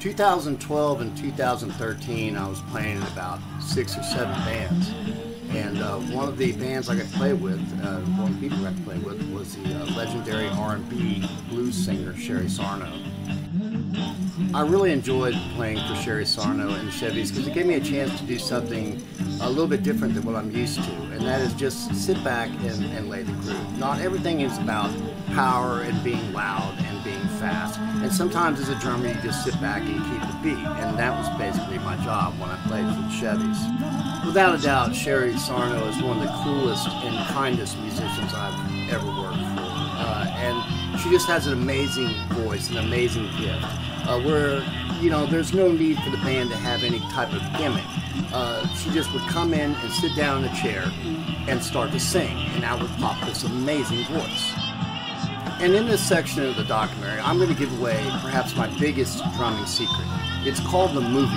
2012 and 2013, I was playing in about six or seven bands. And uh, one of the bands I got to play with, uh, one of the people I got to play with, was the uh, legendary R&B blues singer Sherrie Sarno. I really enjoyed playing for Sherrie Sarno and the Chevys because it gave me a chance to do something a little bit different than what I'm used to, and that is just sit back and, and lay the groove. Not everything is about power and being loud being fast. And sometimes as a drummer, you just sit back and keep the beat, and that was basically my job when I played for the Chevys. Without a doubt, Sherrie Sarno is one of the coolest and kindest musicians I've ever worked for, uh, and she just has an amazing voice, an amazing gift uh, where you know there's no need for the band to have any type of gimmick. Uh, she just would come in and sit down in a chair and start to sing, and out would pop this amazing voice. And in this section of the documentary, I'm going to give away perhaps my biggest drumming secret. It's called the movie,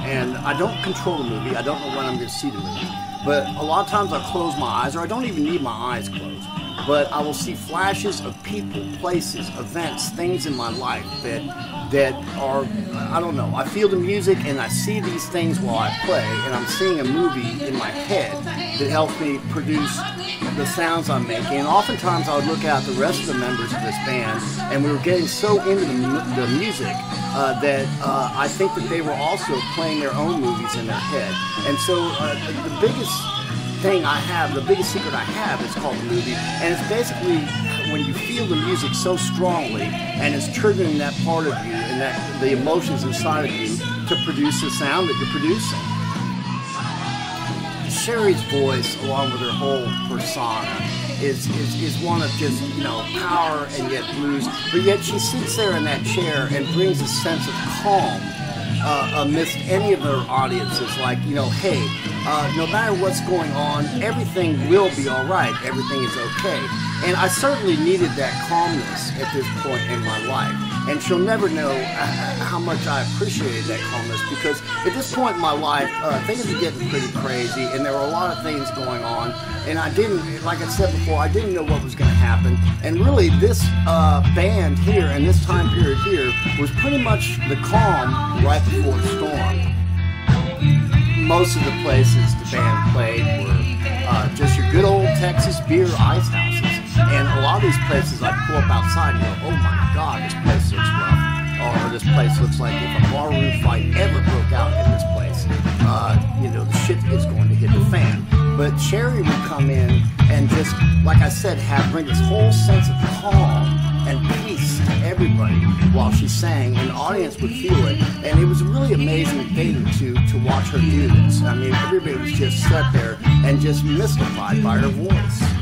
and I don't control the movie. I don't know when I'm going to see the movie, but a lot of times I close my eyes, or I don't even need my eyes closed but I will see flashes of people, places, events, things in my life that that are I don't know. I feel the music and I see these things while I play, and I'm seeing a movie in my head that helps me produce the sounds I'm making. And oftentimes I would look at the rest of the members of this band, and we were getting so into the, the music uh, that uh, I think that they were also playing their own movies in their head. And so uh, the, the biggest thing I have, the biggest secret I have is called the movie, and it's basically when you feel the music so strongly and it's triggering that part of you and that the emotions inside of you to produce the sound that you're producing. Sherrie's voice, along with her whole persona, is, is, is one of just, you know, power and yet blues. But yet she sits there in that chair and brings a sense of calm uh, amidst any of her audiences. Like, you know, hey, uh, no matter what's going on, everything will be all right. Everything is okay. And I certainly needed that calmness at this point in my life. And she'll never know uh, how much I appreciated that calmness because at this point in my life, uh, things were getting pretty crazy and there were a lot of things going on. And I didn't, like I said before, I didn't know what was going to happen. And really, this uh, band here and this time period here was pretty much the calm right before the storm most of the places the band played were uh, just your good old Texas beer ice houses. And a lot of these places I'd pull up outside and go, oh my god, this place looks rough. Or this place looks like if a barroom fight ever broke out in this place, uh, you know, the shit is going to hit the fan. But Sherrie would come in and just, like I said, have bring this whole sense of calm and peace to everybody while she sang, and the audience would feel it. And it was a really amazing thing to to watch her do this. I mean, everybody was just sat there and just mystified by her voice.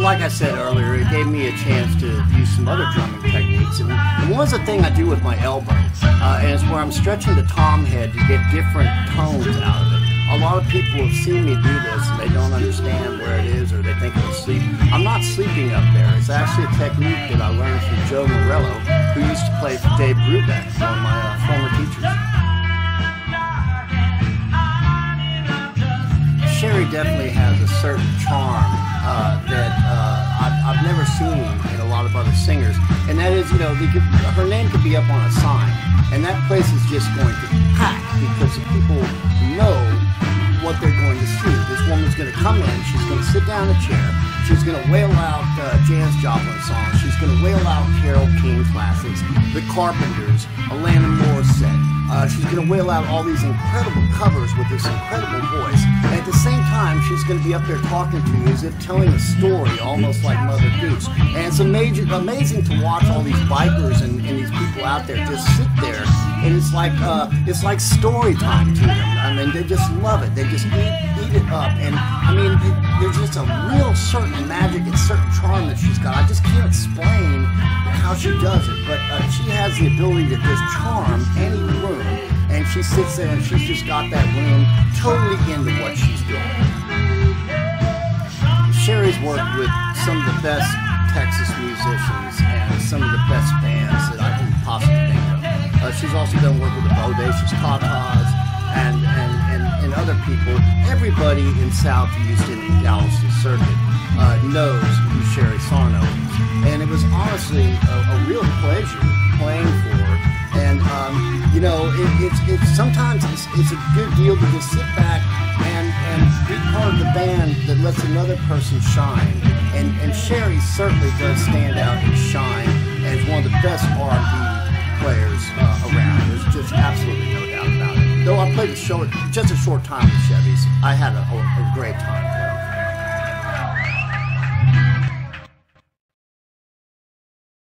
Like I said earlier, it gave me a chance to use some other drumming techniques. And, one's the thing I do with my elbow, uh, and it's where I'm stretching the tom head to get different tones out of it a lot of people have seen me do this and they don't understand where it is or they think I'm asleep. I'm not sleeping up there. It's actually a technique that I learned from Joe Morello, who used to play for Dave Brubeck, one of my uh, former teachers. Sherrie definitely has a certain charm uh, that uh, I've, I've, never seen in a lot of other singers, and that is, you know, could, her name could be up on a sign, and that place is just going to pack because people know what they're going to see. This woman's going to come in, she's going to sit down in a chair, she's going to wail out uh, Janis Joplin songs, she's going to wail out Carole King classics, The Carpenters, Alanis Morissette. Uh, she's going to wail out all these incredible covers with this incredible voice. At the same time, she's going to be up there talking to you as if telling a story, almost like Mother Goose. And it's amazing, amazing to watch all these bikers and, and these people out there just sit there and it's like uh, it's like story time to them. I mean, they just love it. They just eat eat it up, and I mean, it, there's just a real certain magic and certain charm that she's got. I just can't explain how she does it, but uh, she has the ability to just charm and she sits there and she's just got that room totally into what she's doing. Sherrie's worked with some of the best Texas musicians and some of the best bands that I can possibly think of. Uh, she's also done work with the Bodacious Tatas and, and, and, and other people. Everybody in South Houston and Galveston Circuit uh, knows who Sherrie Sarno is. And it was honestly a, a real pleasure playing. And, um, you know, it, it's it's sometimes it's, it's a good deal to just sit back and and be part of the band that lets another person shine. And and Sherrie certainly does stand out and shine as one of the best R&B players uh, around. There's just absolutely no doubt about it. Though I played the show just a short time with Chevy's, I had a, a great time.